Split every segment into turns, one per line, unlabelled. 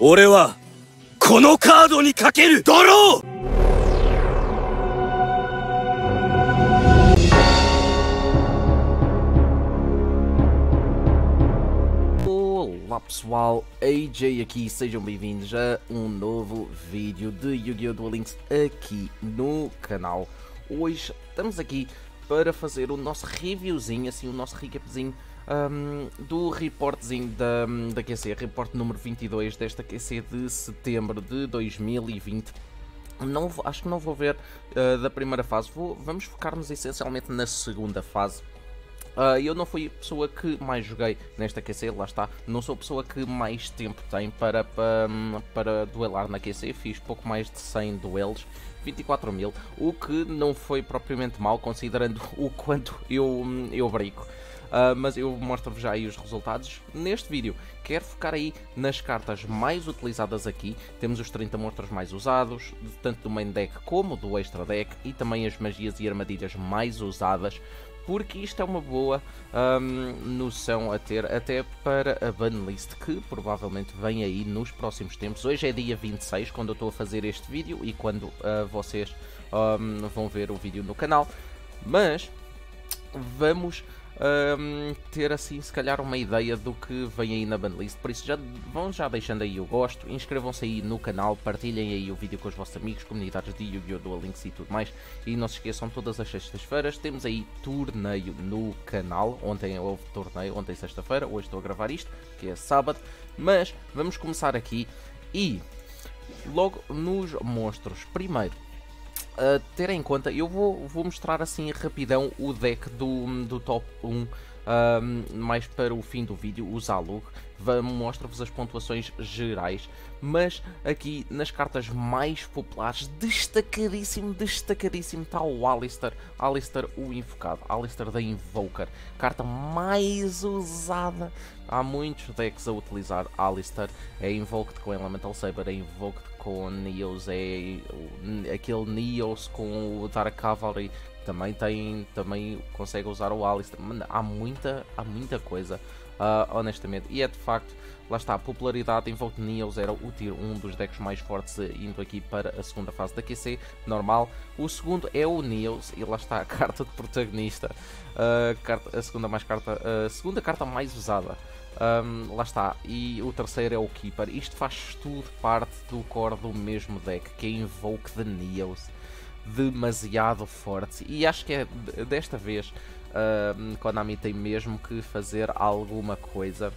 俺はこのカードにかけるドロー
Olá pessoal, AJ aqui, sejam bem-vindos a um novo vídeo de Yu-Gi-Oh! Duel Links aqui no canal. Hoje estamos aqui para fazer o nosso reviewzinho, assim, o nosso recapzinho um, do reportzinho da, da QC, report número 22 desta QC de setembro de 2020. Não, acho que não vou ver uh, da primeira fase, vou, vamos focar-nos essencialmente na segunda fase. Uh, eu não fui a pessoa que mais joguei nesta QC, lá está. Não sou a pessoa que mais tempo tem para, para, para duelar na QC. Fiz pouco mais de 100 duelos, 24 mil, o que não foi propriamente mal, considerando o quanto eu, eu brinco. Uh, mas eu mostro-vos já aí os resultados. Neste vídeo, quero focar aí nas cartas mais utilizadas aqui. Temos os 30 monstros mais usados, tanto do main deck como do extra deck, e também as magias e armadilhas mais usadas porque isto é uma boa um, noção a ter até para a banlist que provavelmente vem aí nos próximos tempos. Hoje é dia 26 quando eu estou a fazer este vídeo e quando uh, vocês um, vão ver o vídeo no canal, mas vamos um, ter assim se calhar uma ideia do que vem aí na banlist, por isso já vão já deixando aí o gosto, inscrevam-se aí no canal, partilhem aí o vídeo com os vossos amigos, comunidades de Yu-Gi-Oh! Duel Links e tudo mais, e não se esqueçam, todas as sextas-feiras temos aí torneio no canal, ontem houve torneio, ontem sexta-feira, hoje estou a gravar isto, que é sábado, mas vamos começar aqui e logo nos monstros, primeiro Uh, ter em conta, eu vou, vou mostrar assim rapidão o deck do, do top 1 um, mais para o fim do vídeo, o Zalug. Mostro-vos as pontuações gerais, mas aqui nas cartas mais populares, destacadíssimo, destacadíssimo está o Alistair, Alistair o Invocado, Alistair da Invoker, carta mais usada. Há muitos decks a utilizar Alistair, é Invoked com Elemental Saber, é Invoked com Neos, é aquele Neos com o Dark Cavalry, também tem, também consegue usar o Alistair, há muita, há muita coisa, uh, honestamente, e é de facto, lá está, a popularidade em Vote Neos era o tier, um dos decks mais fortes indo aqui para a segunda fase da QC, normal, o segundo é o Neos, e lá está a carta de protagonista, uh, carta, a segunda mais carta, a segunda carta mais usada, um, lá está, e o terceiro é o Keeper. Isto faz tudo parte do core do mesmo deck, que é Invoke the Neos. Demasiado forte. E acho que é desta vez uh, Konami tem mesmo que fazer alguma coisa.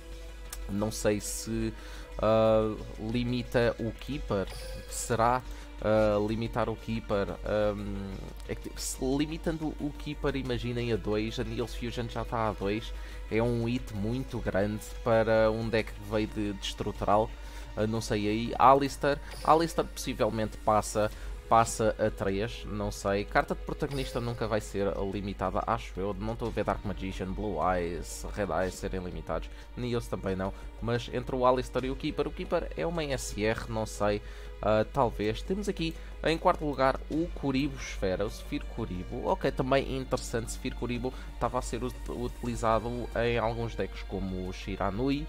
Não sei se uh, limita o Keeper. Será? Uh, limitar o Keeper um, é que, limitando o Keeper imaginem a 2 a Neil's Fusion já está a 2 é um hit muito grande para um deck que veio de, de estrutural uh, não sei aí, Alistair Alistair possivelmente passa passa a 3, não sei. Carta de protagonista nunca vai ser limitada, acho eu. Não estou a ver Dark Magician, Blue Eyes, Red Eyes serem limitados. Neos também não. Mas entre o Alistair e o Keeper, o Keeper é uma SR, não sei. Uh, talvez. Temos aqui em quarto lugar o Kuribo Esfera, o Sefir Kuribo. Ok, também interessante. Sefir Kuribo estava a ser utilizado em alguns decks como o Shiranui.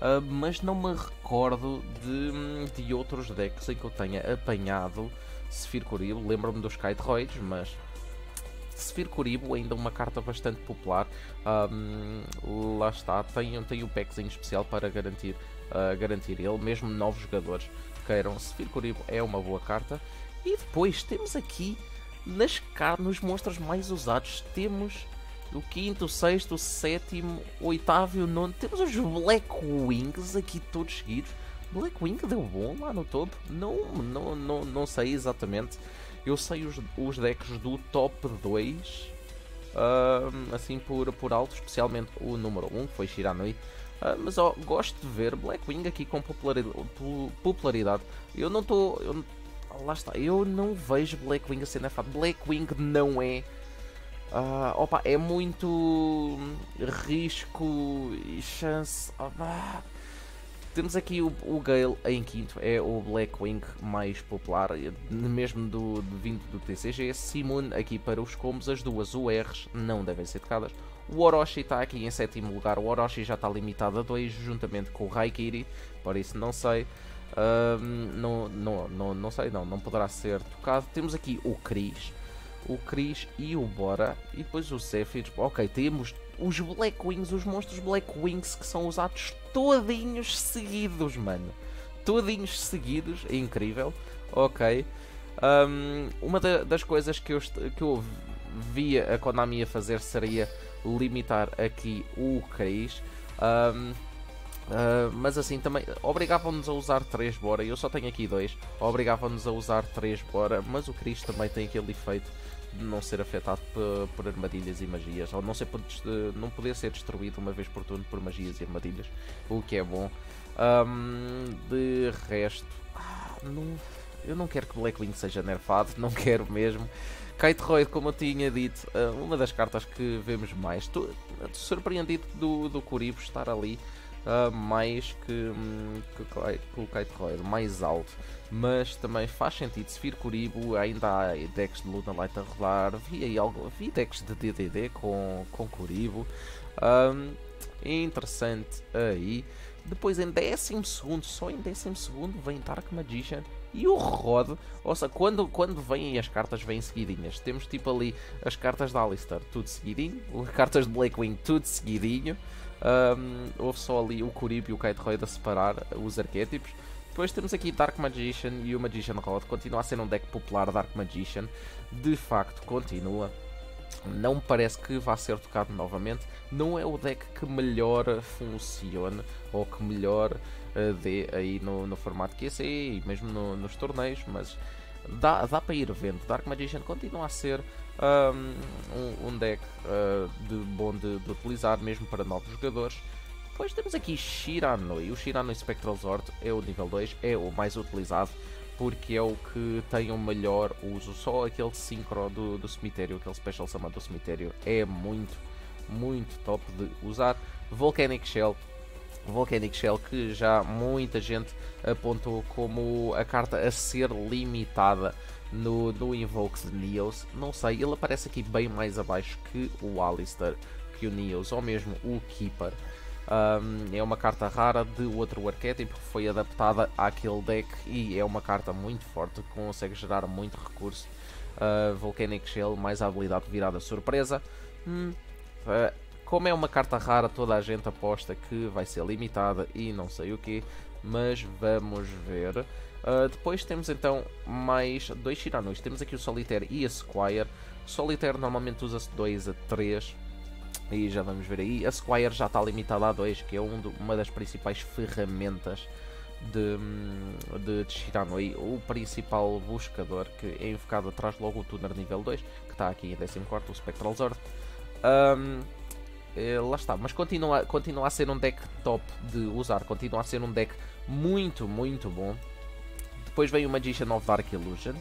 Uh, mas não me recordo de, de outros decks em que eu tenha apanhado Sefir Kuribo, lembro-me dos Kite mas Sefir Kuribo ainda uma carta bastante popular. Um, lá está, tem, tem um packzinho especial para garantir, uh, garantir ele, mesmo novos jogadores queiram. Sefir Kuribo é uma boa carta. E depois temos aqui nas nos monstros mais usados, temos o quinto, sexto, sétimo, oitavo nono. Temos os Black Wings aqui todos seguidos. Blackwing deu bom lá no topo? Não, não, não, não sei exatamente. Eu sei os, os decks do top 2, uh, assim por, por alto, especialmente o número 1, que foi Shiranui. Uh, mas ó, gosto de ver Blackwing aqui com popularidade. Eu não estou. Lá está, eu não vejo Blackwing a ser nefado. Blackwing não é. Uh, opa, é muito risco e chance. Temos aqui o, o Gale em quinto, é o Blackwing mais popular, mesmo do vindo do TCG. Simon aqui para os combos, as duas URs não devem ser tocadas. O Orochi está aqui em sétimo lugar, o Orochi já está limitado a 2, juntamente com o Raikiri, por isso não sei. Um, não, não, não, não sei, não, não poderá ser tocado. Temos aqui o Chris, o Chris e o Bora, e depois o Sephiroth. Ok, temos os Black Wings, os monstros Black Wings que são usados todinhos seguidos, mano. Todinhos seguidos, é incrível. Ok. Um, uma da, das coisas que eu, que eu via a Konami a fazer seria limitar aqui o Chris. Um, Uh, mas assim também obrigavam-nos a usar 3 bora. Eu só tenho aqui 2. Obrigavam-nos a usar 3 bora. Mas o Chris também tem aquele efeito de não ser afetado por, por armadilhas e magias. Ou não, ser, não poder ser destruído uma vez por turno por magias e armadilhas. O que é bom. Um, de resto, ah, não, eu não quero que Blackwing seja nerfado. Não quero mesmo. Kite Royd, como eu tinha dito, uh, uma das cartas que vemos mais. Estou surpreendido do, do Kuribo estar ali uh, mais que, um, que, que o Kite Royd, mais alto. Mas também faz sentido, se vir Kuribo, ainda há decks de Luna Light a rodar. Vi, aí algo, vi decks de DDD com, com Kuribo. Um, interessante aí. Depois em 12 só em 12 vem Dark Magician e o Rod. Ou seja, quando, quando vêm as cartas, vêm seguidinhas. Temos tipo ali as cartas de Alistair, tudo seguidinho. As cartas de Blackwing, tudo seguidinho. Um, houve só ali o Kurib e o Kite Royd a separar os arquétipos. Depois temos aqui Dark Magician e o Magician Rod. Continua a ser um deck popular Dark Magician. De facto, continua. Não parece que vá ser tocado novamente. Não é o deck que melhor funciona ou que melhor dê aí no, no formato QC e mesmo no, nos torneios, mas dá, dá para ir vendo. Dark Magician continua a ser um, um deck uh, de bom de, de, utilizar, mesmo para novos jogadores. Depois temos aqui Shiranui. O Shiranui Spectral Zord é o nível 2, é o mais utilizado porque é o que tem o melhor uso. Só aquele Synchro do, do cemitério, aquele Special Summon do cemitério, é muito, muito top de usar. Volcanic Shell. Volcanic Shell que já muita gente apontou como a carta a ser limitada no, no Invoke de Neos. Não sei, ele aparece aqui bem mais abaixo que o Alistair, que o Neos, ou mesmo o Keeper. Um, é uma carta rara de outro arquétipo, foi adaptada àquele deck e é uma carta muito forte que consegue gerar muito recurso. Uh, Volcanic Shell, mais a habilidade virada surpresa. Hum, uh, como é uma carta rara, toda a gente aposta que vai ser limitada e não sei o que, mas vamos ver. Uh, depois temos então mais dois Shiranus. Temos aqui o Solitaire e a Squire. Solitaire normalmente usa-se 2 a 3. E já vamos ver aí. A Squire já está limitada a 2, que é um do, uma das principais ferramentas de, de, de. O principal buscador que é invocado atrás logo o Tuner nível 2, que está aqui em 14, o Spectral Zord. Um, é, lá está, mas continua, continua a ser um deck top de usar, continua a ser um deck muito, muito bom. Depois vem o Magician of Dark Illusion.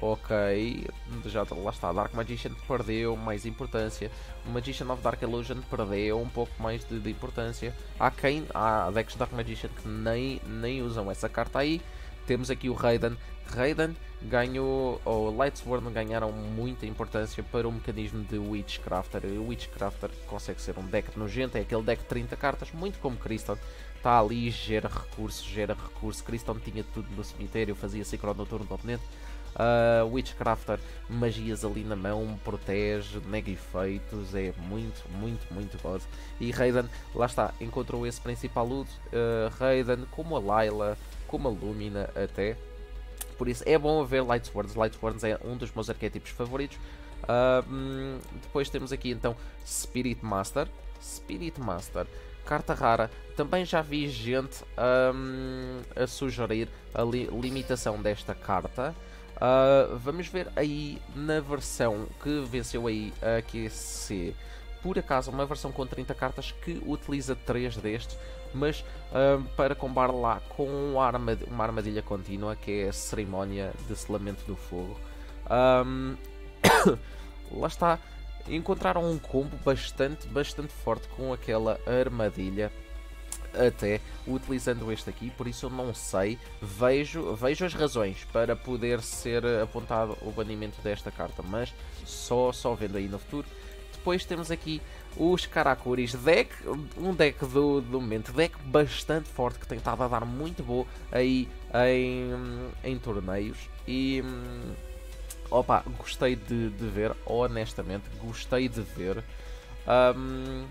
Ok, já lá está, Dark Magician perdeu mais importância, o Magician of Dark Illusion perdeu um pouco mais de, de importância. Há quem, há decks Dark Magician que nem, nem usam essa carta aí. Temos aqui o Raiden. Raiden ganhou, ou Lightsworn ganharam muita importância para o mecanismo de Witchcrafter. O Witchcrafter consegue ser um deck nojento, é aquele deck de 30 cartas, muito como Crystal está ali, gera recursos, gera recursos. Cristão tinha tudo no cemitério, fazia sincro no turno do oponente. Uh, Witchcrafter, magias ali na mão, protege, nega efeitos, é muito, muito, muito god. E Raiden, lá está, encontrou esse principal loot. Uh, Raiden, como a Layla, como a Lumina até. Por isso é bom ver Lightswords. Lightswords é um dos meus arquétipos favoritos. Uh, depois temos aqui então Spirit Master. Spirit Master Carta rara. Também já vi gente um, a sugerir a li limitação desta carta. Uh, vamos ver aí na versão que venceu aí a QC. Por acaso, uma versão com 30 cartas que utiliza 3 destes, mas uh, para combar lá com uma armadilha, uma armadilha contínua que é a cerimónia de selamento do fogo. Um, lá está encontraram um combo bastante, bastante forte com aquela armadilha até utilizando este aqui, por isso eu não sei, vejo, vejo as razões para poder ser apontado o banimento desta carta, mas só, só vendo aí no futuro. Depois temos aqui os Karakuris. Deck, um deck do, do momento, deck bastante forte que tem estado a dar muito boa aí em, em torneios. E opa, gostei de, de ver, honestamente, gostei de ver. Um,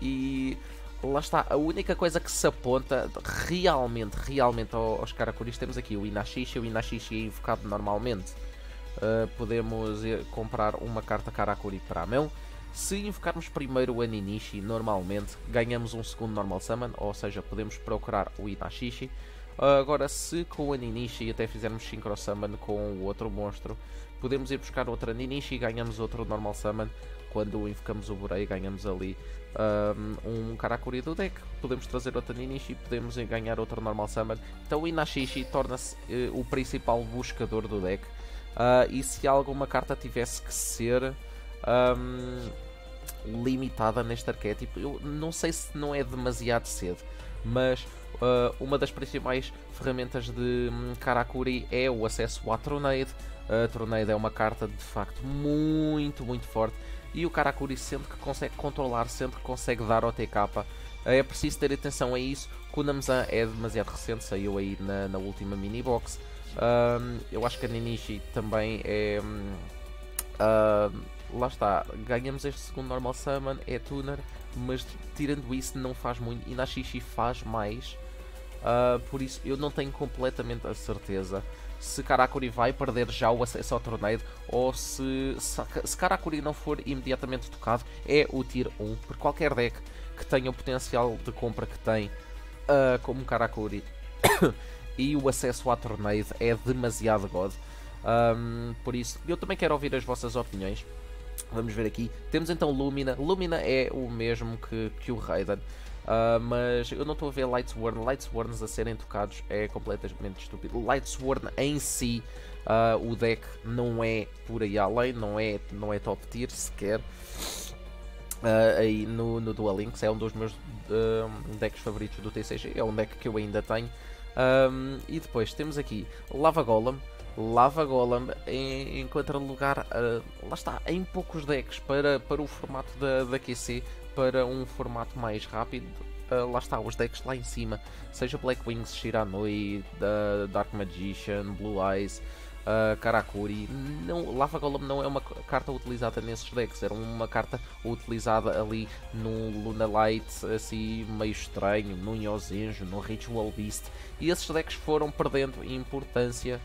e lá está, a única coisa que se aponta realmente, realmente aos Karakuris, temos aqui o Inashishi, o Inashishi é invocado normalmente. Uh, podemos comprar uma carta Karakuri para a mão. Se invocarmos primeiro o Aninishi, normalmente ganhamos um segundo Normal Summon, ou seja, podemos procurar o Inashishi. Uh, agora, se com o Aninishi até fizermos Synchro Summon com o outro monstro, podemos ir buscar outra Aninishi e ganhamos outro Normal Summon. Quando invocamos o Burei, ganhamos ali um, um Karakuri do deck. Podemos trazer outra Ninishi, podemos ganhar outro Normal Summon. Então o Inashishi torna-se uh, o principal buscador do deck. Uh, e se alguma carta tivesse que ser um, limitada neste arquétipo, eu não sei se não é demasiado cedo, mas uh, uma das principais ferramentas de um, Karakuri é o acesso à Tornade. A Tornade é uma carta de facto muito, muito forte e o Karakuri sente que consegue controlar, sente que consegue dar o TK. É preciso ter atenção a isso. Kunamzan é demasiado recente, saiu aí na, na última mini box. Um, eu acho que a Ninishi também é. Uh, lá está, ganhamos este segundo normal summon, é tuner, mas tirando isso não faz muito. E na Shishi faz mais. Uh, por isso eu não tenho completamente a certeza se Karakuri vai perder já o acesso ao torneio ou se, se, Karakuri não for imediatamente tocado é o Tier 1, por qualquer deck que tenha o potencial de compra que tem uh, como Karakuri e o acesso à torneio é demasiado god. Um, por isso, eu também quero ouvir as vossas opiniões. Vamos ver aqui. Temos então Lumina. Lumina é o mesmo que, que o Raiden. Uh, mas eu não estou a ver Lightsworn, Lightsworns a serem tocados é completamente estúpido. Lightsworn em si, uh, o deck não é por aí além, não é, não é top tier sequer. Uh, aí no, no Duel Links é um dos meus decks favoritos do TCG, é um deck que eu ainda tenho. Um, e depois temos aqui Lava Golem. Lava Golem encontra lugar, lá está, em poucos decks para, para o formato da, da QC para um formato mais rápido, uh, lá está, os decks lá em cima, seja Black Wings, Shiranui, uh, Dark Magician, Blue Eyes, uh, Karakuri, não, Lava Golem não é uma carta utilizada nesses decks, era uma carta utilizada ali no Luna Light, assim meio estranho, no Yozenjo, no Ritual Beast, e esses decks foram perdendo importância,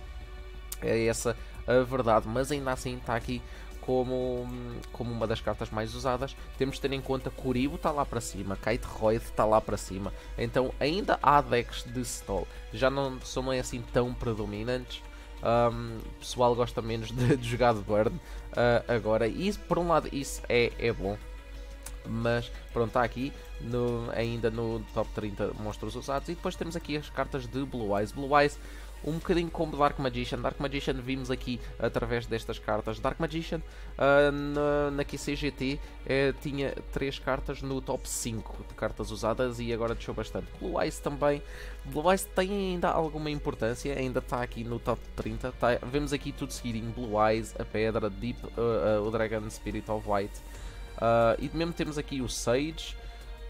é essa a verdade, mas ainda assim está aqui como, como uma das cartas mais usadas. Temos de ter em conta que Kuribo está lá para cima, Kite Royd está lá para cima, então ainda há decks de stall, já não são assim tão predominantes. Um, o pessoal gosta menos de, de jogar de burn uh, agora, e por um lado isso é, é bom, mas pronto, está aqui no, ainda no top 30 monstros usados. E depois temos aqui as cartas de Blue Eyes. Blue Eyes um bocadinho como Dark Magician. Dark Magician vimos aqui através destas cartas. Dark Magician uh, na, na QCGT eh, tinha 3 cartas no top 5 de cartas usadas e agora deixou bastante. Blue Eyes também. Blue Eyes tem ainda alguma importância, ainda está aqui no top 30. Tá, vemos aqui tudo seguidinho: Blue Eyes, a Pedra, Deep, uh, uh, o Dragon Spirit of White. e mesmo temos aqui o Sage.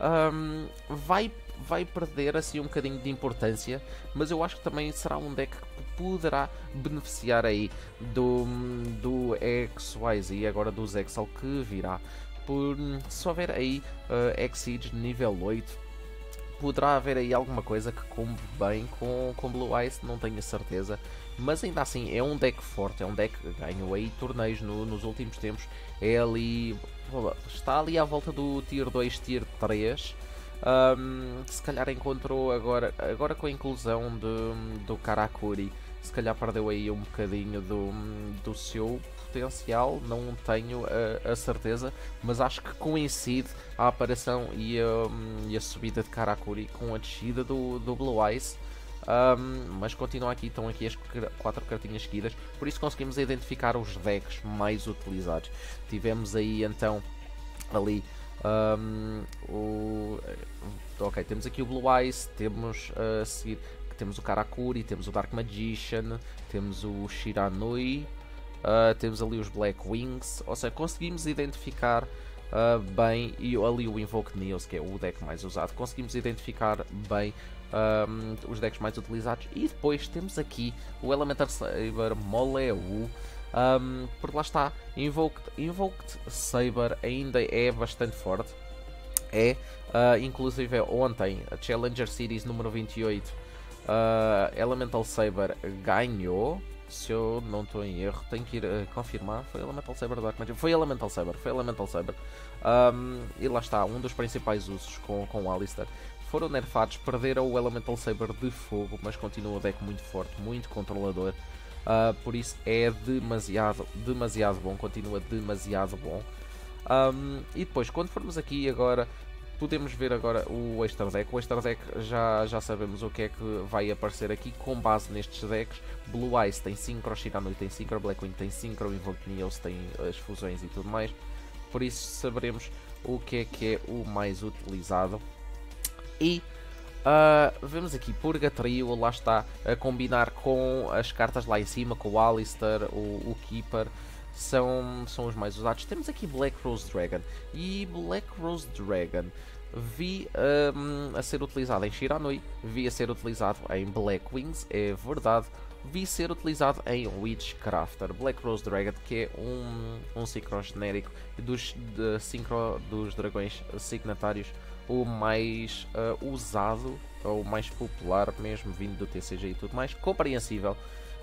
Um, vai vai perder assim um bocadinho de importância, mas eu acho que também será um deck que poderá beneficiar aí do, do XYZ e agora dos Excel que virá. Por, se houver aí uh, Exceed nível 8, poderá haver aí alguma coisa que combe bem com, com Blue Eyes, não tenho certeza. Mas ainda assim é um deck forte, é um deck que ganhou aí torneios no, nos últimos tempos. É ali. Está ali à volta do Tier 2, Tier 3. Um, se calhar encontrou agora, agora com a inclusão de, do Karakuri, se calhar perdeu aí um bocadinho do, do seu potencial, não tenho a, a, certeza, mas acho que coincide a aparição e a, e a subida de Karakuri com a descida do, do Blue Eyes. Um, mas continua aqui, estão aqui as quatro cartinhas seguidas, por isso conseguimos identificar os decks mais utilizados. Tivemos aí então ali um, o, ok, temos aqui o Blue Eyes, temos a seguir temos o Karakuri, temos o Dark Magician, temos o Shiranui, uh, temos ali os Black Wings, ou seja, conseguimos identificar uh, bem e ali o Invoke Neos, que é o deck mais usado. Conseguimos identificar bem um, os decks mais utilizados. E depois temos aqui o Elemental Saber Moleu. Um, por lá está, Invoked, Invoked Saber ainda é bastante forte. É, uh, inclusive ontem, a Challenger Series número 28, uh, Elemental Saber ganhou se eu não estou em erro, tenho que ir uh, confirmar. Foi Elemental Saber Dark Magic? Foi Elemental Saber, foi Elemental Saber. Um, e lá está, um dos principais usos com, com Alistair. Foram nerfados, perderam o Elemental Saber de fogo, mas continua o deck muito forte, muito controlador. Uh, por isso é demasiado, demasiado bom, continua demasiado bom. Um, e depois, quando formos aqui agora podemos ver agora o extra deck. O extra deck já, já sabemos o que é que vai aparecer aqui com base nestes decks. Blue Eyes tem Synchro, Shiranui tem Synchro, Blackwing tem Synchro, Invoke Neos tem as fusões e tudo mais. Por isso saberemos o que é que é o mais utilizado. E uh, vemos aqui Purgatrio, lá está, a combinar com as cartas lá em cima, com o Alistair, o, o Keeper são, são os mais usados. Temos aqui Black Rose Dragon. E Black Rose Dragon vi um, a ser utilizado em Shiranui, vi a ser utilizado em Black Wings, é verdade, vi ser utilizado em Witchcrafter, Black Rose Dragon, que é um, um synchro genérico dos, de, synchro dos dragões signatários, o mais uh, usado, ou mais popular mesmo, vindo do TCG e tudo mais, compreensível.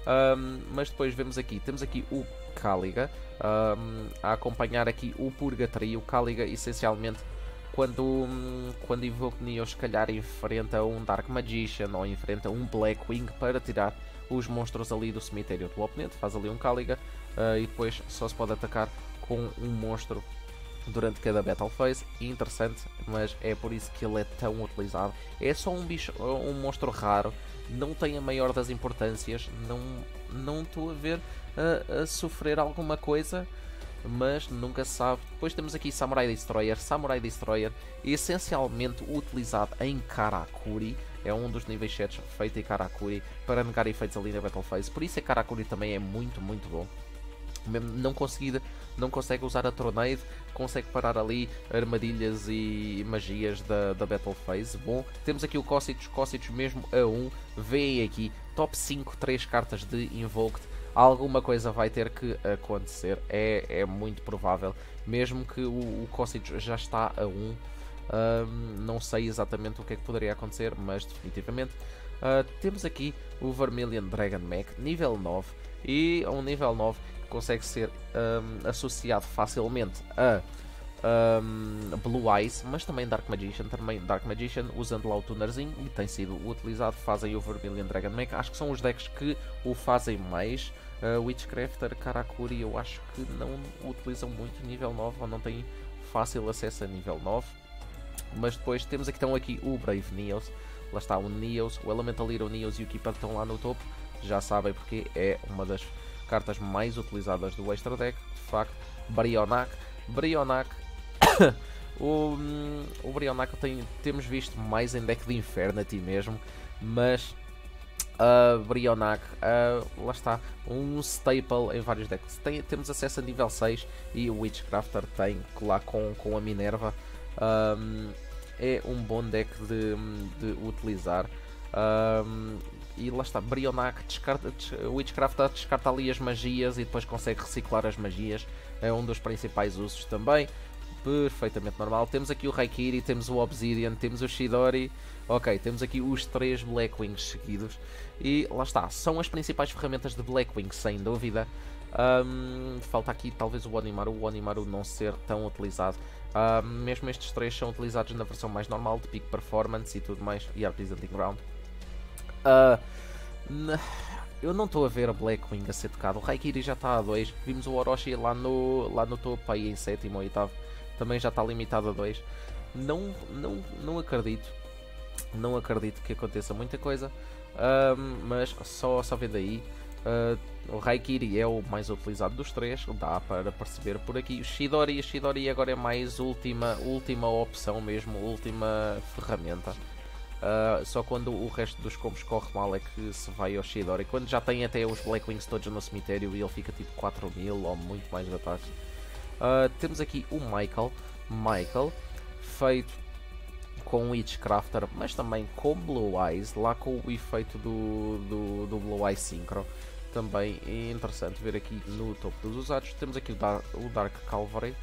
Um, mas depois vemos aqui, temos aqui o Cáliga um, a acompanhar aqui o Purgatory. O Cáliga essencialmente quando, quando Invoke Neo se calhar enfrenta um Dark Magician ou enfrenta um Blackwing para tirar os monstros ali do cemitério do oponente, faz ali um Cáliga uh, e depois só se pode atacar com um monstro durante cada Battle Phase. Interessante, mas é por isso que ele é tão utilizado. É só um bicho, um monstro raro, não tem a maior das importâncias, não não estou a ver a, a sofrer alguma coisa mas nunca se sabe. Depois temos aqui Samurai Destroyer. Samurai Destroyer essencialmente utilizado em Karakuri. É um dos níveis 7 feito em Karakuri para negar efeitos ali na Battle Phase. Por isso a Karakuri também é muito, muito bom. Mesmo não conseguir, não consegue usar a Tornade, consegue parar ali armadilhas e magias da, da Battle Phase. Bom, temos aqui o Cossitus, Cossitus mesmo a 1. Veem aqui, top 5, 3 cartas de Invoked alguma coisa vai ter que acontecer. É, é muito provável. Mesmo que o, o já está a 1. Um, não sei exatamente o que é que poderia acontecer, mas definitivamente. Uh, temos aqui o Vermilion Dragon Mech, nível 9. E a um nível 9 que consegue ser um, associado facilmente a um, Blue Eyes, mas também Dark Magician, também Dark Magician, usando lá o tunerzinho e tem sido utilizado, fazem o Vermilion Dragon Mech, acho que são os decks que o fazem mais. Uh, Witchcrafter, Karakuri, eu acho que não utilizam muito nível 9 ou não têm fácil acesso a nível 9. Mas depois temos aqui, então aqui o Brave Neos, lá está o Neos, o Elemental Hero Neos e o Keeper estão lá no topo, já sabem porque é uma das cartas mais utilizadas do Extra Deck, de facto, Brionac, Brionac o, hum, o Brionac tem, temos visto mais em deck de Infernity mesmo, mas uh, Brionac, uh, lá está, um staple em vários decks. Tem, temos acesso a nível 6 e o Witchcrafter tem lá com, com a Minerva. Um, é um bom deck de, de utilizar. Um, e lá está, Brionac descarta, Witchcrafter descarta ali as magias e depois consegue reciclar as magias. É um dos principais usos também perfeitamente normal. Temos aqui o Raikiri, temos o Obsidian, temos o Shidori. Ok, temos aqui os três Blackwings seguidos. E lá está, são as principais ferramentas de Blackwing, sem dúvida. Um, falta aqui talvez o Onimaru, o Onimaru não ser tão utilizado. Um, mesmo estes três são utilizados na versão mais normal, de Peak Performance e tudo mais, e Artisan Ground. Uh, eu não estou a ver a Blackwing a ser tocado. O Raikiri já está a 2. Vimos o Orochi lá no, lá no topo, aí em sétimo ou oitavo também já está limitado a 2. Não, não, não acredito, não acredito que aconteça muita coisa, um, mas só, só vendo aí. Uh, o Raikiri é o mais utilizado dos três, dá para perceber por aqui. O Shidori, o Shidori agora é mais última, última opção mesmo, última ferramenta. Uh, só quando o resto dos combos corre mal é que se vai ao Shidori. Quando já tem até os Blackwings todos no cemitério e ele fica tipo 4000 ou muito mais de ataques. Uh, temos aqui o Michael. Michael, feito com Witchcrafter, mas também com Blue Eyes, lá com o efeito do, do, do Blue Eye Synchro. Também é interessante ver aqui no topo dos usados. Temos aqui o, Dar o Dark Calvary.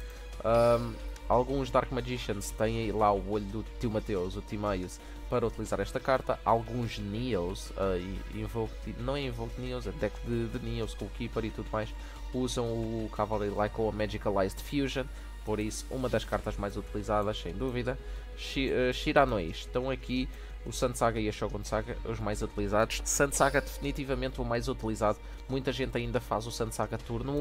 Um, alguns Dark Magicians têm lá o olho do Tio Mateus, o Timaeus, para utilizar esta carta. Alguns Neos, uh, não é Invoke Neos, é deck de, de Neos Keeper e tudo mais, usam o Cavalry like com a Magicalized Fusion. Por isso, uma das cartas mais utilizadas, sem dúvida. Shi uh, estão aqui o Sun Saga e a Shogun Saga, os mais utilizados. Sun Saga definitivamente o mais utilizado. Muita gente ainda faz o Sun Saga turno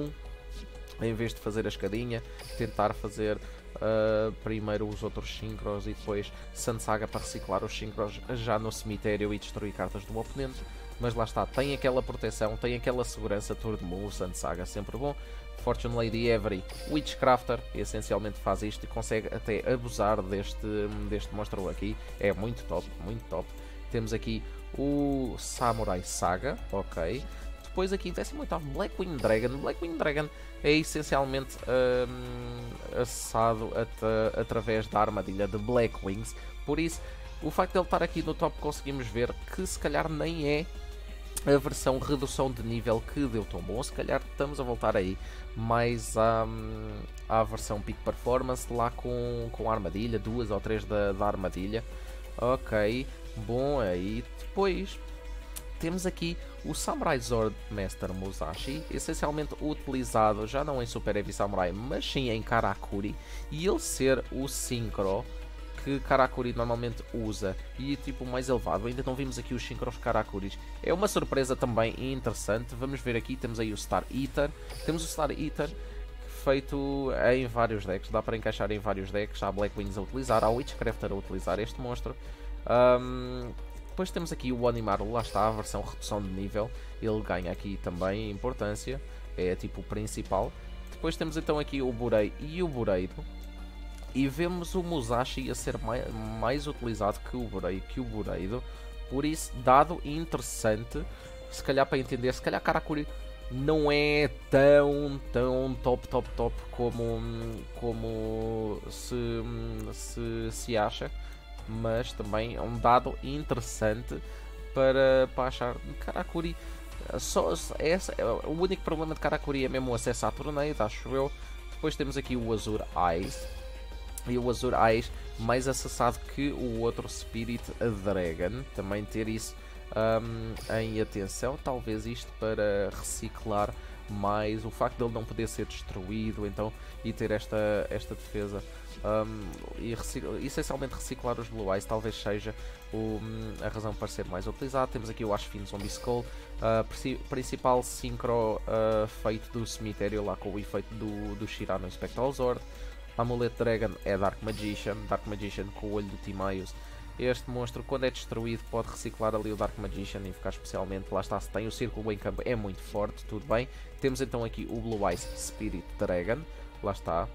1, em vez de fazer a escadinha, tentar fazer uh, primeiro os outros Synchros e depois Sun Saga para reciclar os Synchros já no cemitério e destruir cartas do oponente. Mas lá está, tem aquela proteção, tem aquela segurança, turno 1, o Sun Saga sempre bom. Fortune Lady Every Witchcrafter essencialmente faz isto e consegue até abusar deste, deste monstro aqui. É muito top, muito top. Temos aqui o Samurai Saga, ok. Depois aqui 18 Blackwing Dragon. Blackwing Dragon é essencialmente um, acessado at através da armadilha de Blackwings. Por isso, o facto de ele estar aqui no top conseguimos ver que se calhar nem é a versão redução de nível que deu tão bom. Se calhar estamos a voltar aí mais à, à versão Peak Performance lá com, com a armadilha, duas ou três da, da armadilha. Ok, bom aí. Depois temos aqui o Samurai Zord Master Musashi, essencialmente utilizado já não em Super Heavy Samurai, mas sim em Karakuri, e ele ser o Synchro que Karakuri normalmente usa e tipo mais elevado. Ainda não vimos aqui os Synchros Karakuris. É uma surpresa também interessante. Vamos ver aqui, temos aí o Star Eater. Temos o Star Eater feito em vários decks, dá para encaixar em vários decks. Há Black Wings a utilizar, há Witchcrafter a utilizar este monstro. Um, depois temos aqui o Animaro, lá está a versão redução de nível. Ele ganha aqui também importância, é tipo o principal. Depois temos então aqui o Burei e o Bureido e vemos o Musashi a ser mais, mais utilizado que o Bureido, que o Bureido. Por isso, dado interessante, se calhar para entender, se calhar Karakuri não é tão, tão top, top, top como, como se, se, se acha, mas também é um dado interessante para, para achar Karakuri. Só, essa, o único problema de Karakuri é mesmo o acesso à torneio, acho eu. Depois temos aqui o Azure Eyes, e o Azure Eyes mais acessado que o outro Spirit Dragon. Também ter isso um, em atenção, talvez isto para reciclar mais o facto de ele não poder ser destruído então e ter esta, esta defesa um, e recicla, essencialmente reciclar os Blue Eyes talvez seja o, a razão para ser mais utilizado. Temos aqui o Ashfin Zombie Skull, uh, principal sincro uh, feito do cemitério lá com o efeito do, do Shirano Spectral Zord. Amulet Dragon é Dark Magician, Dark Magician com o olho do Timaeus. Este monstro, quando é destruído, pode reciclar ali o Dark Magician e ficar especialmente. Lá está, se tem o círculo em campo, é muito forte, tudo bem. Temos então aqui o Blue Eyes Spirit Dragon, lá está.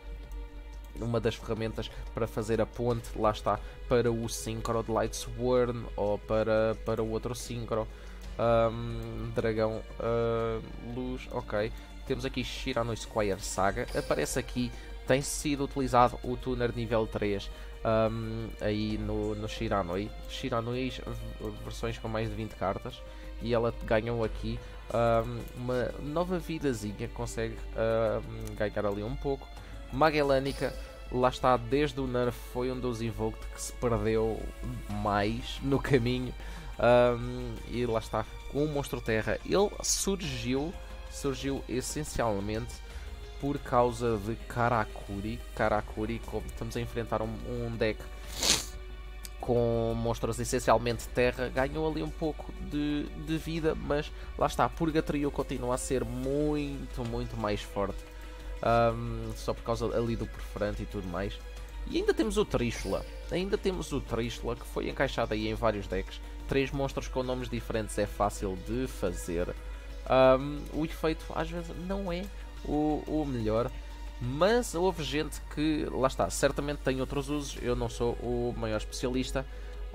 Uma das ferramentas para fazer a ponte, lá está, para o Synchro de Light Sworn ou para, para o outro Synchro. Um, dragão uh, Luz, ok. Temos aqui Shirano Squire Saga. Aparece aqui tem sido utilizado o tuner nível 3 um, aí no, no Shiranui. Shiranui versões com mais de 20 cartas e ela ganhou aqui um, uma nova vidazinha, consegue ganhar ali um pouco. Magellânica, lá está, desde o nerf foi um dos Invoked que se perdeu mais no caminho. Um, e lá está, com o Monstro Terra, ele surgiu, surgiu essencialmente por causa de Karakuri. Karakuri, como estamos a enfrentar um, um deck com monstros essencialmente terra, ganhou ali um pouco de, de vida, mas lá está, Purgatrio continua a ser muito, muito mais forte. Um, só por causa ali do Perforante e tudo mais. E ainda temos o Trishula. Ainda temos o Trishula que foi encaixado aí em vários decks. Três monstros com nomes diferentes é fácil de fazer. Um, o efeito às vezes não é o, o melhor. Mas houve gente que, lá está, certamente tem outros usos. Eu não sou o maior especialista.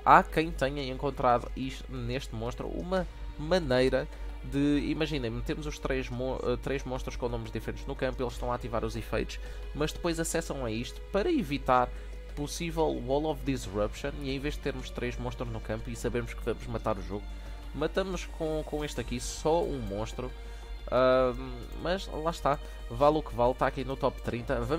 Há quem tenha encontrado isto neste monstro uma maneira de, imaginem, metemos os três, mo uh, três monstros com nomes diferentes no campo, eles estão a ativar os efeitos, mas depois acessam a isto para evitar possível Wall of Disruption e em vez de termos três monstros no campo e sabermos que vamos matar o jogo, matamos com, com este aqui só um monstro. Mas lá está, vale o que vale, está aqui no top 30. Vamos